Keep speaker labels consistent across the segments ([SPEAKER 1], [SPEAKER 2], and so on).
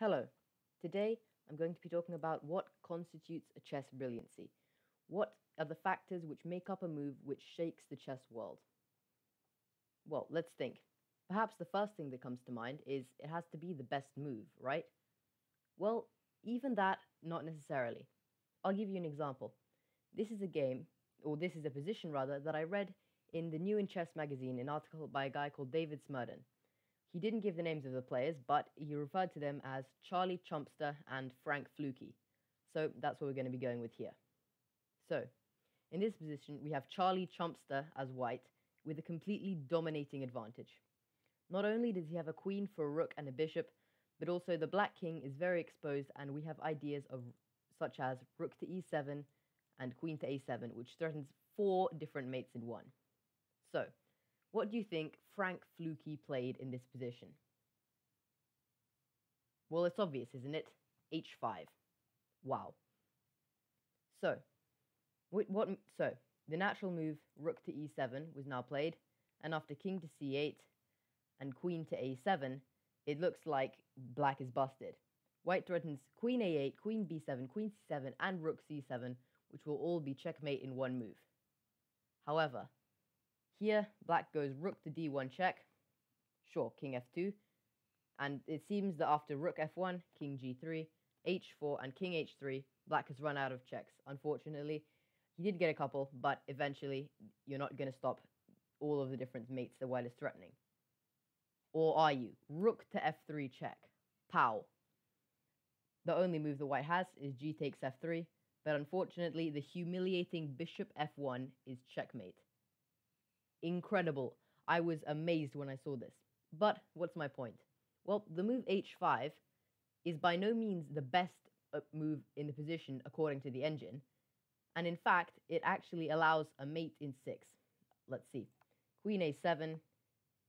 [SPEAKER 1] Hello. Today I'm going to be talking about what constitutes a chess brilliancy. What are the factors which make up a move which shakes the chess world? Well, let's think. Perhaps the first thing that comes to mind is it has to be the best move, right? Well, even that, not necessarily. I'll give you an example. This is a game, or this is a position rather, that I read in the New in Chess magazine, an article by a guy called David Smerdon. He didn't give the names of the players, but he referred to them as Charlie Chumpster and Frank Fluky. So that's what we're going to be going with here. So, in this position, we have Charlie Chumpster as white with a completely dominating advantage. Not only does he have a queen for a rook and a bishop, but also the black king is very exposed and we have ideas of such as rook to e7 and queen to a7, which threatens four different mates in one. So, what do you think Frank Fluky played in this position? Well, it's obvious, isn't it? h5. Wow. So, what, what so the natural move rook to e7 was now played, and after king to c8 and queen to a7, it looks like black is busted. White threatens queen a8, queen b7, queen c7, and rook c7, which will all be checkmate in one move. However, here black goes rook to d1 check, sure, king f2, and it seems that after rook f1, king g3, h4, and king h3, black has run out of checks. Unfortunately, he did get a couple, but eventually you're not going to stop all of the different mates the white is threatening. Or are you? Rook to f3 check. Pow. The only move the white has is g takes f3, but unfortunately the humiliating bishop f1 is checkmate. Incredible. I was amazed when I saw this. But what's my point? Well, the move h5 is by no means the best uh, move in the position according to the engine, and in fact, it actually allows a mate in 6. Let's see. Queen a7,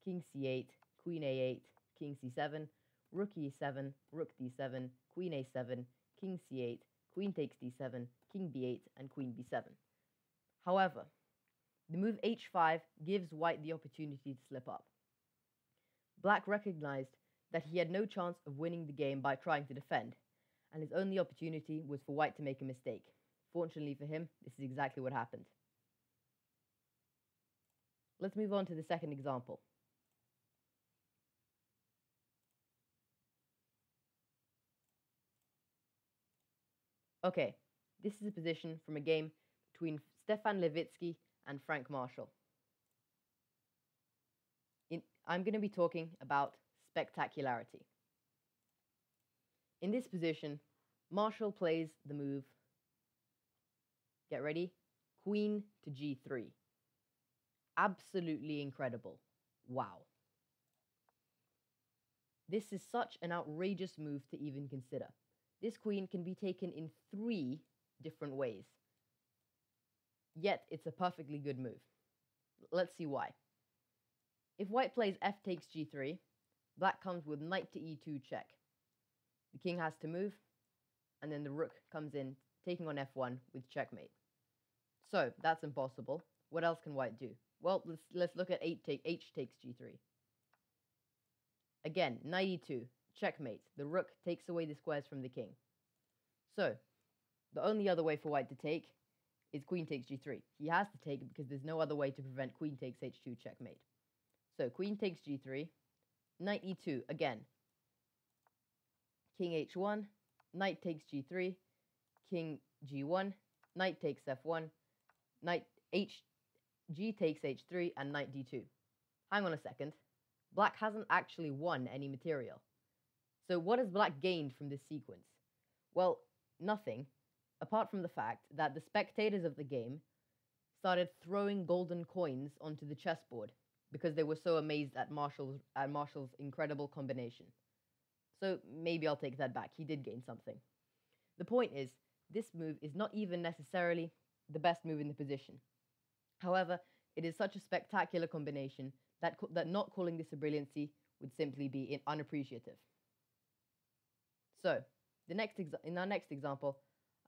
[SPEAKER 1] king c8, queen a8, king c7, rook e7, rook d7, queen a7, king c8, queen takes d7, king b8, and queen b7. However, the move h5 gives white the opportunity to slip up. Black recognized that he had no chance of winning the game by trying to defend, and his only opportunity was for white to make a mistake. Fortunately for him, this is exactly what happened. Let's move on to the second example. Okay, this is a position from a game between Stefan Levitsky and Frank Marshall. In, I'm going to be talking about spectacularity. In this position, Marshall plays the move Get ready. Queen to g3. Absolutely incredible. Wow. This is such an outrageous move to even consider. This queen can be taken in three different ways. Yet it's a perfectly good move. Let's see why. If white plays f takes g3, black comes with knight to e2 check. The king has to move, and then the rook comes in, taking on f1 with checkmate. So that's impossible. What else can white do? Well, let's let's look at eight take h takes g3. Again, knight e2, checkmate. The rook takes away the squares from the king. So, the only other way for white to take is queen takes g3. He has to take it because there's no other way to prevent queen takes h2 checkmate. So, queen takes g3, knight e2 again. King h1, knight takes g3, king g1, knight takes f1, knight h, g takes h3, and knight d2. Hang on a second. Black hasn't actually won any material. So what has black gained from this sequence? Well, nothing, apart from the fact that the spectators of the game started throwing golden coins onto the chessboard because they were so amazed at Marshall's, at Marshall's incredible combination. So maybe I'll take that back. He did gain something. The point is, this move is not even necessarily the best move in the position. However, it is such a spectacular combination that, that not calling this a brilliancy would simply be unappreciative. So, the next in our next example,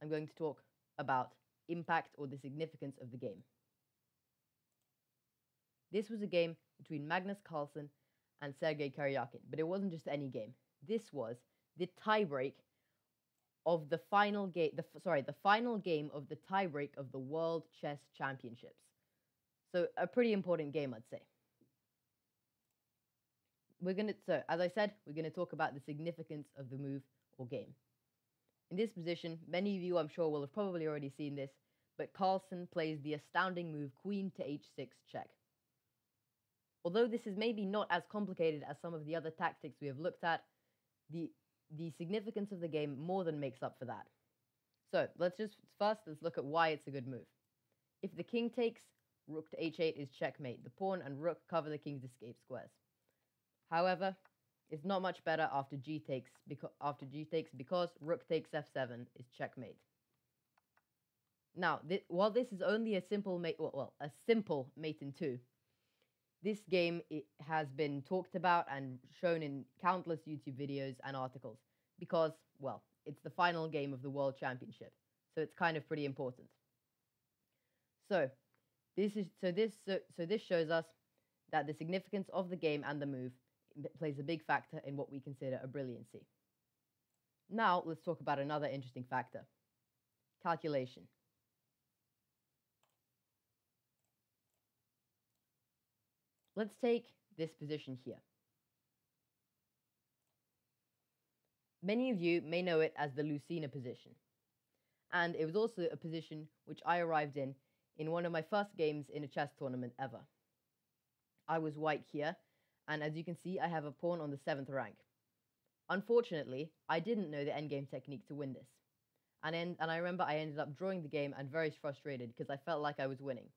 [SPEAKER 1] I'm going to talk about impact or the significance of the game. This was a game between Magnus Carlsen and Sergey Karjakin, but it wasn't just any game. This was the tiebreak of the final game. Sorry, the final game of the tiebreak of the World Chess Championships. So a pretty important game, I'd say. We're gonna so as I said, we're gonna talk about the significance of the move or game. In this position, many of you, I'm sure, will have probably already seen this, but Carlsen plays the astounding move Queen to h6 check. Although this is maybe not as complicated as some of the other tactics we have looked at, the the significance of the game more than makes up for that. So let's just first let's look at why it's a good move. If the king takes, rook to h8 is checkmate. The pawn and rook cover the king's escape squares. However, it's not much better after g takes because after g takes because rook takes f7 is checkmate. Now, th- while this is only a simple mate, well, well, a simple mate in two, this game it has been talked about and shown in countless YouTube videos and articles because, well, it's the final game of the World Championship, so it's kind of pretty important. So, this is so this so, so this shows us that the significance of the game and the move plays a big factor in what we consider a brilliancy. Now, let's talk about another interesting factor. Calculation. Let's take this position here. Many of you may know it as the Lucena position. And it was also a position which I arrived in in one of my first games in a chess tournament ever. I was white here, and as you can see, I have a pawn on the 7th rank. Unfortunately, I didn't know the endgame technique to win this. And, and I remember I ended up drawing the game and very frustrated because I felt like I was winning.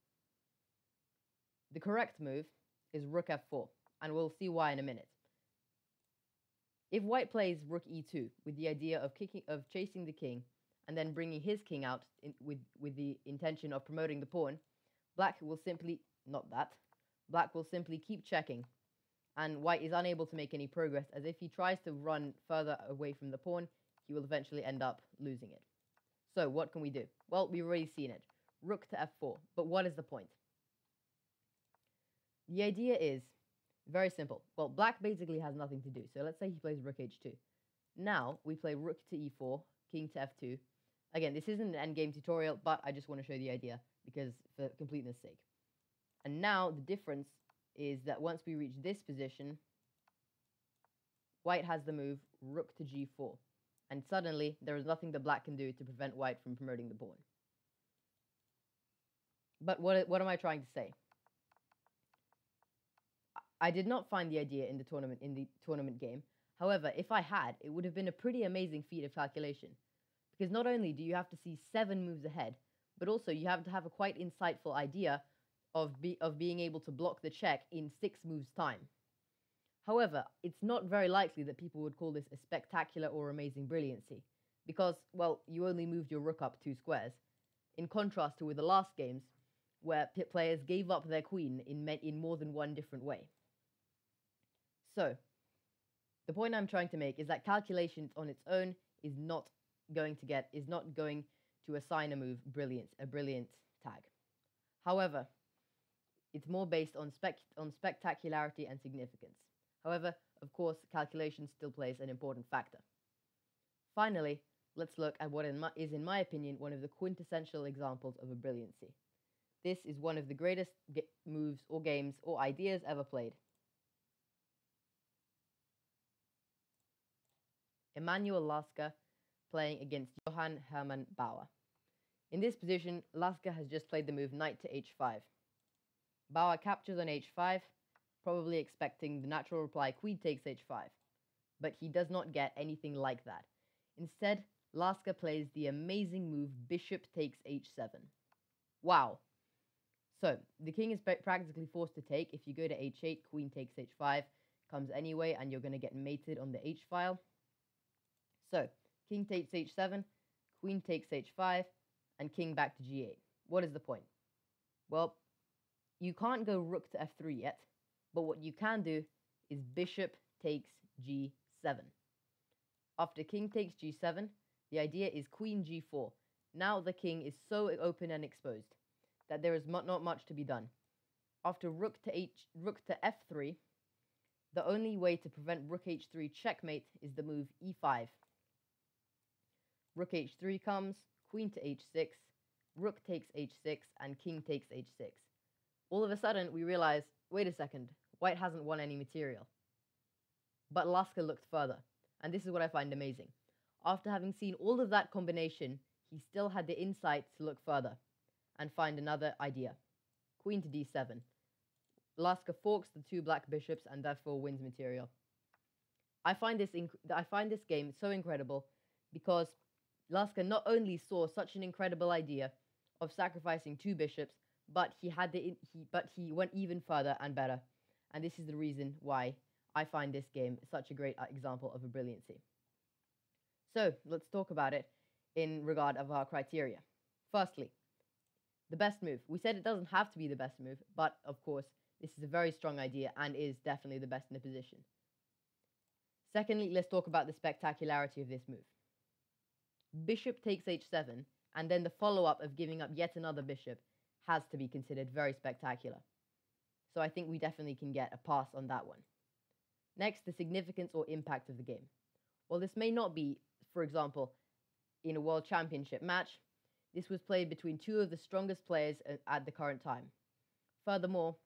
[SPEAKER 1] The correct move is rook f4, and we'll see why in a minute. If white plays rook e2 with the idea of kicking of chasing the king and then bringing his king out in, with with the intention of promoting the pawn, black will simply not that. Black will simply keep checking, and white is unable to make any progress. As if he tries to run further away from the pawn, he will eventually end up losing it. So what can we do? Well, we've already seen it. Rook to f4. But what is the point? The idea is very simple. Well, black basically has nothing to do. So let's say he plays rook h2. Now we play rook to e4, king to f2. Again, this isn't an endgame tutorial, but I just want to show the idea because for completeness sake. And now the difference is that once we reach this position, white has the move rook to g4. And suddenly, there is nothing that black can do to prevent white from promoting the pawn. But what, what am I trying to say? I did not find the idea in the tournament in the tournament game. However, if I had, it would have been a pretty amazing feat of calculation. Because not only do you have to see seven moves ahead, but also you have to have a quite insightful idea of be, of being able to block the check in six moves time. However, it's not very likely that people would call this a spectacular or amazing brilliancy, because well, you only moved your rook up two squares. In contrast to with the last games, where players gave up their queen in in more than one different way. So, the point I'm trying to make is that calculations on its own is not going to get is not going to assign a move brilliant a brilliant tag. However, it's more based on spec on spectacularity and significance. However, of course, calculation still plays an important factor. Finally, let's look at what in my, is, in my opinion, one of the quintessential examples of a brilliancy. This is one of the greatest moves or games or ideas ever played. Emanuel Lasker playing against Johann Hermann Bauer. In this position, Lasker has just played the move knight to h5. Bauer captures on h5, probably expecting the natural reply queen takes h5. But he does not get anything like that. Instead, Lasker plays the amazing move bishop takes h7. Wow. So, the king is practically forced to take. If you go to h8, queen takes h5, comes anyway, and you're going to get mated on the h file. So, king takes h7, queen takes h5, and king back to g8. What is the point? Well, you can't go rook to f3 yet, but what you can do is bishop takes g7. After king takes g7, the idea is queen g4. Now the king is so open and exposed that there is not much to be done. After rook to h rook to f3, the only way to prevent rook h3 checkmate is the move e5. Rook h3 comes, queen to h6, rook takes h6, and king takes h6. All of a sudden, we realize, wait a second, white hasn't won any material. But Lasker looked further, and this is what I find amazing. After having seen all of that combination, he still had the insight to look further and find another idea. Queen to d7. Lasker forks the two black bishops and therefore wins material. I find this I find this game so incredible because Lasker not only saw such an incredible idea of sacrificing two bishops, but he had the he but he went even further and better, and this is the reason why I find this game such a great uh, example of a brilliancy. So let's talk about it in regard of our criteria. Firstly, the best move. We said it doesn't have to be the best move, but of course, this is a very strong idea and is definitely the best in the position. Secondly, let's talk about the spectacularity of this move. Bishop takes h7, and then the follow-up of giving up yet another bishop has to be considered very spectacular. So I think we definitely can get a pass on that one. Next, the significance or impact of the game. While this may not be, for example, in a World Championship match, this was played between two of the strongest players at the current time. Furthermore,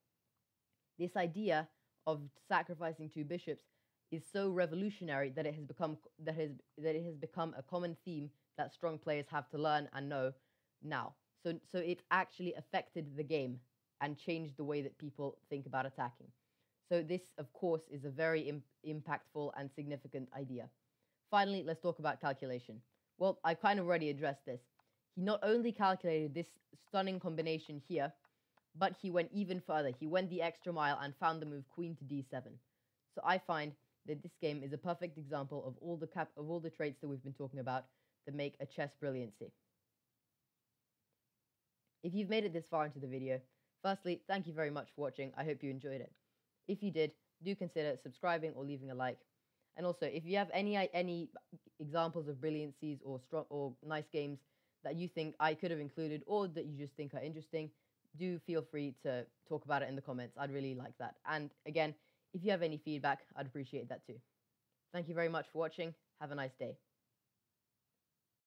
[SPEAKER 1] this idea of sacrificing two bishops is so revolutionary that it has become that has that it has become a common theme that strong players have to learn and know now. So so it actually affected the game and changed the way that people think about attacking. So this, of course, is a very Im- impactful and significant idea. Finally, let's talk about calculation. Well, I kind of already addressed this. He not only calculated this stunning combination here, but he went even further. He went the extra mile and found the move queen to d7. So I find that this game is a perfect example of all the cap of all the traits that we've been talking about that make a chess brilliancy. If you've made it this far into the video, firstly, thank you very much for watching. I hope you enjoyed it. If you did, do consider subscribing or leaving a like. And also, if you have any any examples of brilliancies or strong or nice games that you think I could have included or that you just think are interesting, do feel free to talk about it in the comments. I'd really like that. And again, if you have any feedback, I'd appreciate that too. Thank you very much for watching. Have a nice day.